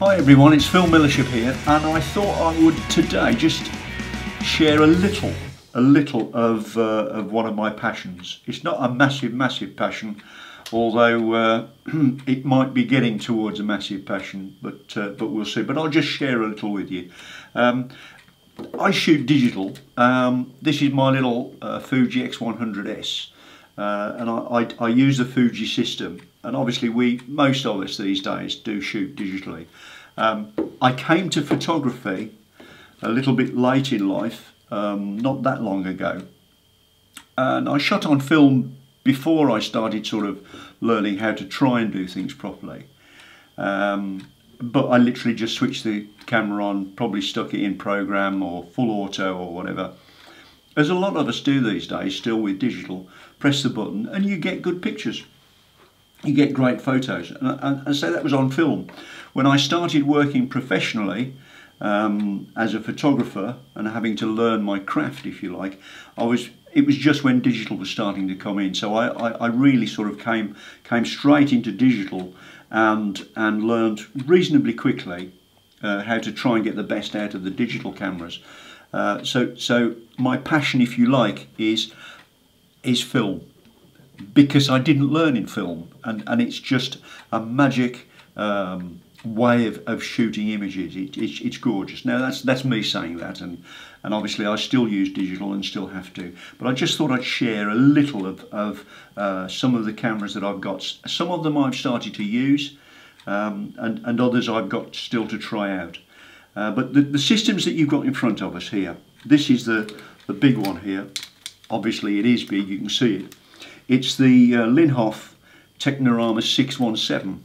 Hi everyone, it's Phil Millership here and I thought I would today just share a little, a little of, uh, of one of my passions. It's not a massive, massive passion, although uh, it might be getting towards a massive passion, but, uh, but we'll see. But I'll just share a little with you. Um, I shoot digital. Um, this is my little uh, Fuji X100S. Uh, and I, I, I, use the Fuji system and obviously we most of us these days do shoot digitally. Um, I came to photography a little bit late in life, um, not that long ago, and I shot on film before I started sort of learning how to try and do things properly. Um, but I literally just switched the camera on, probably stuck it in program or full auto or whatever. As a lot of us do these days, still with digital, press the button and you get good pictures you get great photos. And, and, so that was on film. When I started working professionally um, as a photographer and having to learn my craft, if you like, I was. It was just when digital was starting to come in, so I, I, I really sort of came came straight into digital and and learned reasonably quickly uh, how to try and get the best out of the digital cameras. Uh, so so my passion, if you like, is is film because I didn't learn in film, and, and it's just a magic um, way of, of shooting images. It, it, it's gorgeous. Now that's that's me saying that, and and obviously I still use digital and still have to. But I just thought I'd share a little of of uh, some of the cameras that I've got. Some of them I've started to use, um, and and others I've got still to try out. Uh, but the, the systems that you've got in front of us here, this is the the big one here. Obviously it is big. You can see it. It's the uh, Linhof Technorama 617.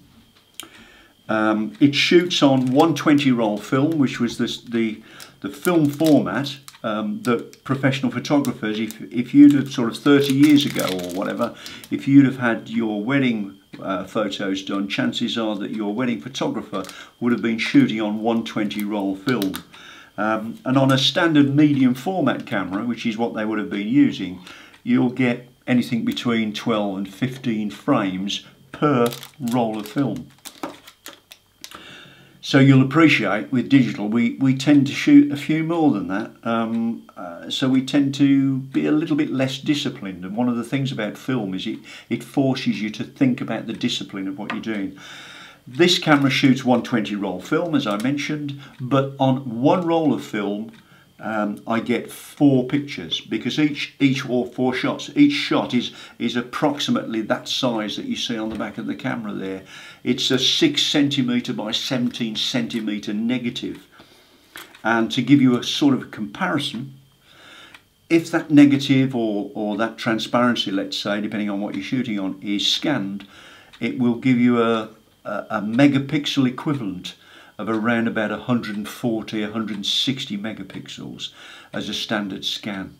Um, it shoots on 120 roll film, which was the, the film format um, that professional photographers, if, if you'd have sort of 30 years ago or whatever, if you'd have had your wedding uh, photos done, chances are that your wedding photographer would have been shooting on 120 roll film. Um, and on a standard medium format camera, which is what they would have been using, you'll get anything between 12 and 15 frames per roll of film. So you'll appreciate with digital we, we tend to shoot a few more than that. Um, uh, so we tend to be a little bit less disciplined. And one of the things about film is it, it forces you to think about the discipline of what you're doing. This camera shoots 120 roll film as I mentioned, but on one roll of film um, I get four pictures because each each or four shots. Each shot is is approximately that size that you see on the back of the camera there. It's a six centimeter by 17 centimeter negative. And to give you a sort of comparison if that negative or, or that transparency let's say depending on what you're shooting on is scanned it will give you a, a, a megapixel equivalent of around about 140, 160 megapixels as a standard scan.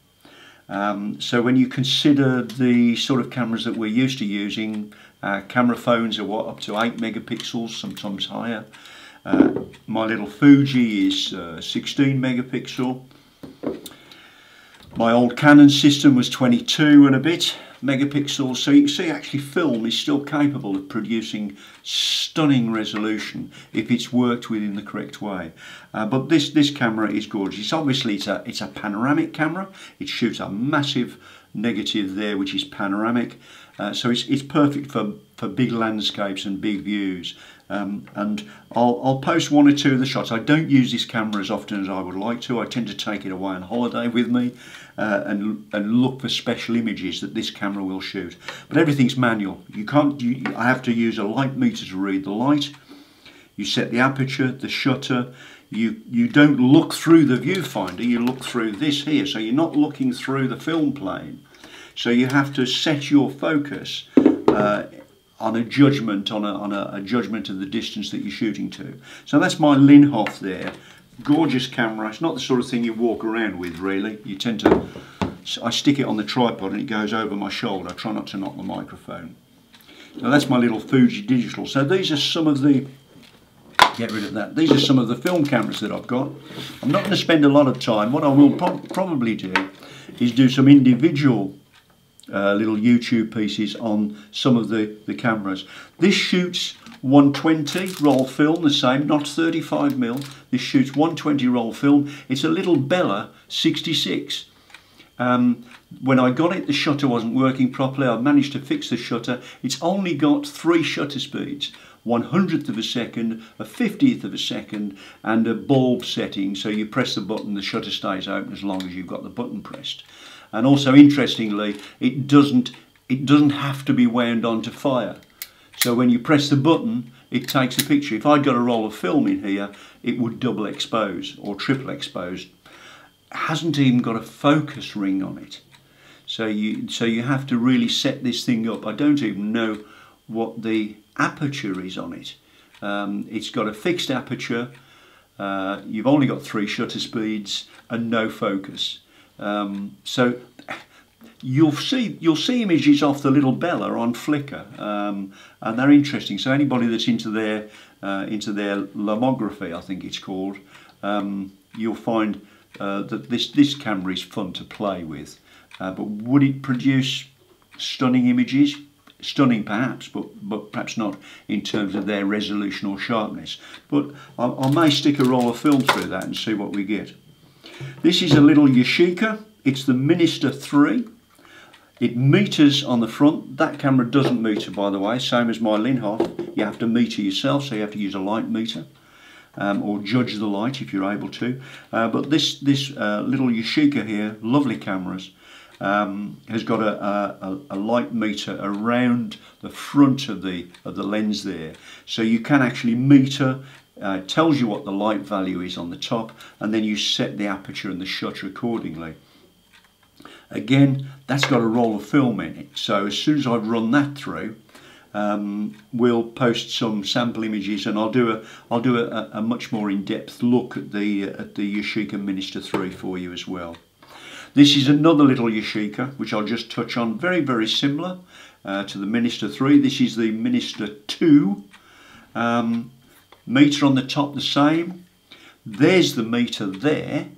Um, so when you consider the sort of cameras that we're used to using, uh, camera phones are what up to 8 megapixels, sometimes higher. Uh, my little Fuji is uh, 16 megapixel. My old Canon system was 22 and a bit megapixels so you can see actually film is still capable of producing stunning resolution if it's worked with in the correct way. Uh, but this this camera is gorgeous. It's obviously it's a it's a panoramic camera. It shoots a massive negative there which is panoramic. Uh, so it's, it's perfect for for big landscapes and big views um, and I'll, I'll post one or two of the shots. I don't use this camera as often as I would like to. I tend to take it away on holiday with me uh, and, and look for special images that this camera will shoot. But everything's manual. You can't. You, I have to use a light meter to read the light. You set the aperture, the shutter. You, you don't look through the viewfinder, you look through this here. So you're not looking through the film plane. So you have to set your focus uh, on a judgment, on, a, on a, a, judgment of the distance that you're shooting to. So that's my Linhof there. Gorgeous camera. It's not the sort of thing you walk around with really. You tend to, I stick it on the tripod and it goes over my shoulder. I try not to knock the microphone. Now that's my little Fuji Digital. So these are some of the, get rid of that. These are some of the film cameras that I've got. I'm not going to spend a lot of time. What I will pro probably do is do some individual uh, little YouTube pieces on some of the, the cameras. This shoots 120 roll film, the same, not 35 mil. This shoots 120 roll film. It's a little Bella 66. Um, when I got it, the shutter wasn't working properly. I managed to fix the shutter. It's only got three shutter speeds. One hundredth of a second, a fiftieth of a second, and a bulb setting. So you press the button, the shutter stays open as long as you've got the button pressed. And also, interestingly, it doesn't it doesn't have to be wound on to fire. So when you press the button, it takes a picture. If I'd got a roll of film in here, it would double expose or triple expose. Hasn't even got a focus ring on it. So you, so you have to really set this thing up. I don't even know what the aperture is on it. Um, it's got a fixed aperture. Uh, you've only got three shutter speeds and no focus. Um, so you'll see you'll see images off the little Bella on Flickr, um, and they're interesting. So anybody that's into their uh, into their lomography, I think it's called, um, you'll find uh, that this this camera is fun to play with. Uh, but would it produce stunning images? Stunning perhaps, but but perhaps not in terms of their resolution or sharpness. But I, I may stick a roll of film through that and see what we get. This is a little Yashica. It's the Minister 3. It meters on the front. That camera doesn't meter, by the way, same as my Linhof. You have to meter yourself, so you have to use a light meter. Um, or judge the light if you're able to. Uh, but this this uh, little Yashica here, lovely cameras, um, has got a, a, a, light meter around the front of the of the lens there, so you can actually meter. Uh, tells you what the light value is on the top, and then you set the aperture and the shutter accordingly. Again, that's got a roll of film in it. So as soon as I've run that through, um, we'll post some sample images and I'll do a I'll do a, a much more in-depth look at the at the Yashica Minister 3 for you as well. This is another little Yashica which I'll just touch on very very similar uh, to the Minister 3. This is the Minister 2 um, meter on the top the same. There's the meter there.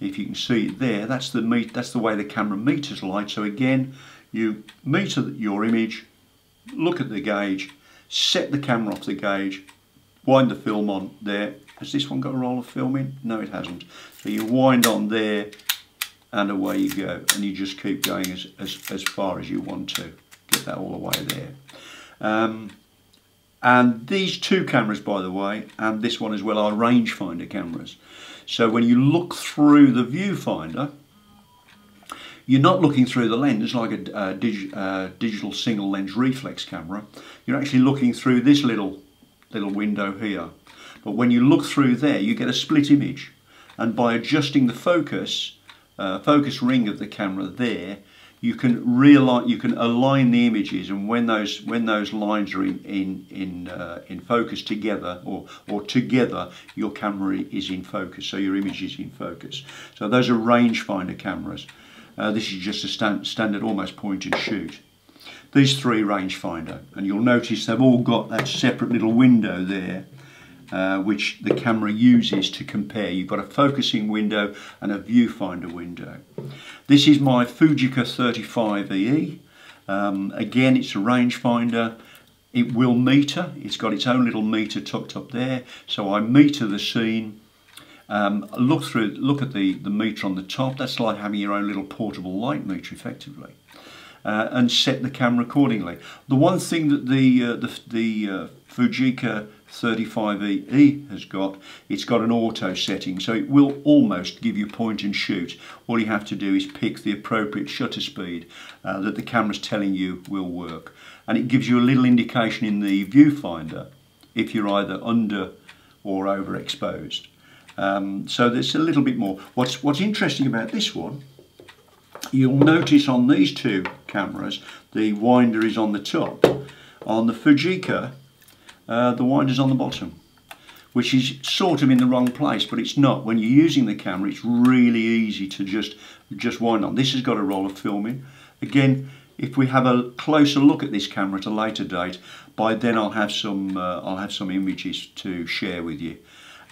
If you can see it there that's the meet that's the way the camera meters light so again you meter your image look at the gauge set the camera off the gauge wind the film on there. Has this one got a roll of film in? No it hasn't. So you wind on there and away you go. And you just keep going as, as, as far as you want to. Get that all the way there. Um, and these two cameras by the way and this one as well are rangefinder cameras so when you look through the viewfinder, you're not looking through the lens like a dig, digital single lens reflex camera. You're actually looking through this little little window here. But when you look through there, you get a split image. And by adjusting the focus, uh, focus ring of the camera there, you can realign, you can align the images, and when those when those lines are in in in, uh, in focus together or or together, your camera is in focus, so your image is in focus. So those are rangefinder cameras. Uh, this is just a stand, standard almost point and shoot. These three rangefinder, and you'll notice they've all got that separate little window there uh, which the camera uses to compare. You've got a focusing window and a viewfinder window. This is my Fujica 35EE. Um, again, it's a rangefinder. It will meter. It's got its own little meter tucked up there. So I meter the scene. Um, look through, look at the, the meter on the top. That's like having your own little portable light meter, effectively. Uh, and set the camera accordingly. The one thing that the uh, the, the uh, Fujica 35EE has got, it's got an auto setting, so it will almost give you point and shoot. All you have to do is pick the appropriate shutter speed uh, that the camera's telling you will work. And it gives you a little indication in the viewfinder if you're either under or overexposed. Um, so there's a little bit more. What's, what's interesting about this one, you'll notice on these two cameras, the winder is on the top. On the Fujica, uh, the winder's on the bottom which is sort of in the wrong place but it's not. When you're using the camera it's really easy to just just wind on. This has got a roll of film in again if we have a closer look at this camera at a later date by then I'll have some uh, I'll have some images to share with you.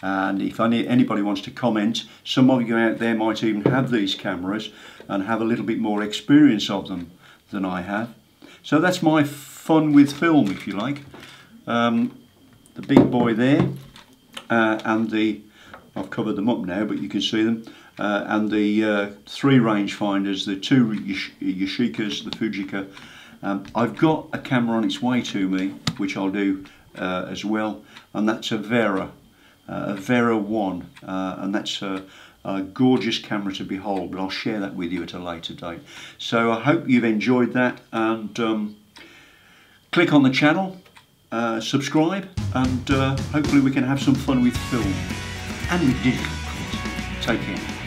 And if anybody wants to comment some of you out there might even have these cameras and have a little bit more experience of them than I have. So that's my fun with film if you like. Um, the big boy there, uh, and the, I've covered them up now, but you can see them, uh, and the uh, three rangefinders, the two Yash Yashicas, the Fujica. Um, I've got a camera on its way to me, which I'll do uh, as well, and that's a Werra, a Werra 1, uh, and that's a, a gorgeous camera to behold, but I'll share that with you at a later date. So I hope you've enjoyed that, and um, click on the channel, uh, subscribe, and uh, hopefully we can have some fun with film and with digital. Take care.